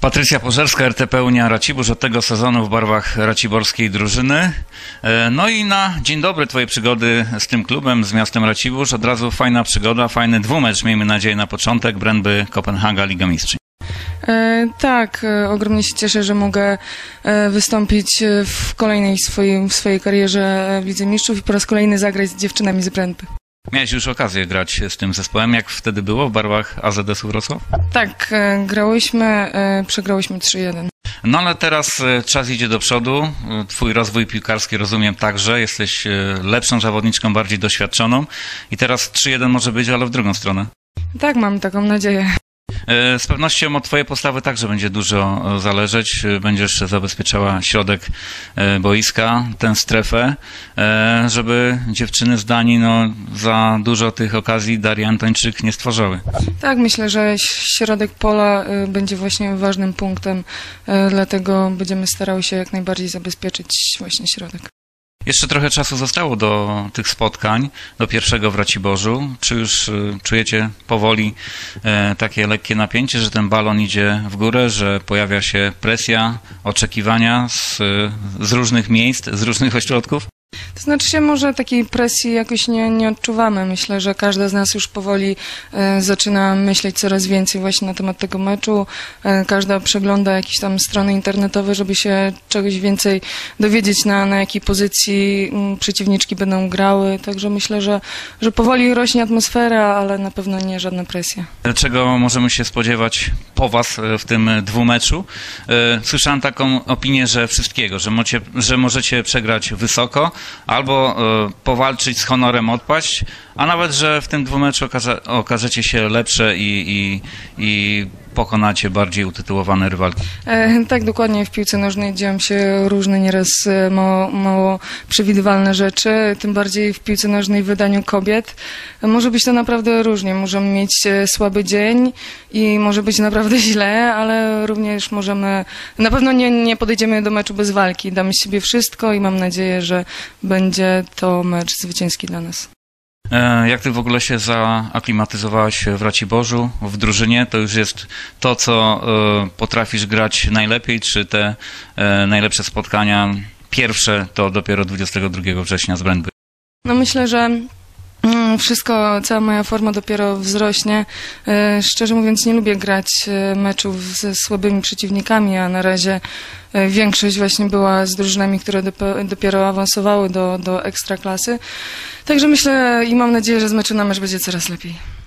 Patrycja Pożerska, RTP Unia Racibórz od tego sezonu w barwach raciborskiej drużyny. E, No i na dzień dobry Twoje przygody z tym klubem, z miastem Racibórz. Od razu fajna przygoda, fajny dwumecz, miejmy nadzieję na początek. Bręby, Kopenhaga, Liga Mistrzyń. E, tak, e, ogromnie się cieszę, że mogę wystąpić w kolejnej swojej, w swojej karierze w Lidze Mistrzów i po raz kolejny zagrać z dziewczynami z Brępy. Miałeś już okazję grać z tym zespołem. Jak wtedy było w barwach AZS-u Wrocław? Tak, e, grałyśmy, e, przegrałyśmy 3-1. No ale teraz e, czas idzie do przodu. Twój rozwój piłkarski rozumiem także. Jesteś lepszą zawodniczką, bardziej doświadczoną. I teraz 3-1 może być, ale w drugą stronę. Tak, mam taką nadzieję. E, Z pewnością od Twojej postawy także będzie dużo e, zależeć. E, Będziesz zabezpieczała środek boiska, tę strefę, żeby dziewczyny z Danii no, za dużo tych okazji Darii Antończyk nie stworzyły. Tak, myślę, że środek pola będzie właśnie ważnym punktem, dlatego będziemy starały się jak najbardziej zabezpieczyć właśnie środek. Jeszcze trochę czasu zostało do tych spotkań, do pierwszego w Raciborzu. Czy już y, czujecie powoli e, takie lekkie napięcie, że ten balon idzie w górę, że pojawia się presja, oczekiwania z, z różnych miejsc, z różnych ośrodków? To znaczy się może takiej presji jakoś nie, nie odczuwamy. Myślę, że każda z nas już powoli e, zaczyna myśleć coraz więcej właśnie na temat tego meczu. E, każda przegląda jakieś tam strony internetowe, żeby się czegoś więcej dowiedzieć, na, na jakiej pozycji mm, przeciwniczki będą grały. Także myślę, że, że powoli rośnie atmosfera, ale na pewno nie żadna presja. Czego możemy się spodziewać po Was e, w tym dwumeczu? E, Słyszałem taką opinię, że wszystkiego, że, mocie, że możecie przegrać wysoko albo e, powalczyć z honorem odpaść, a nawet, że w tym dwumeczu okaże, okażecie się lepsze i, i, i pokonacie bardziej utytułowane rywalki. E, tak, dokładnie. W piłce nożnej dzieją się różne, nieraz e, mało, mało przewidywalne rzeczy, tym bardziej w piłce nożnej w wydaniu kobiet. Może być to naprawdę różnie. Możemy mieć e, słaby dzień i może być naprawdę źle, ale również możemy, na pewno nie, nie podejdziemy do meczu bez walki. Damy z siebie wszystko i mam nadzieję, że będzie to mecz zwycięski dla nas. E, Jak ty w ogóle się zaaklimatyzowałaś w Raciborzu, w drużynie? To już jest to, co e, potrafisz grać najlepiej, czy te e, najlepsze spotkania pierwsze to dopiero 22 września z Brandby? No myślę, że wszystko, cała moja forma dopiero wzrośnie. E, Szczerze mówiąc, nie lubię grać e, meczów ze słabymi przeciwnikami, a na razie e, większość właśnie była z drużynami, które dopiero awansowały do, do ekstraklasy. Także myślę i mam nadzieję, że z meczu na mecz będzie coraz lepiej.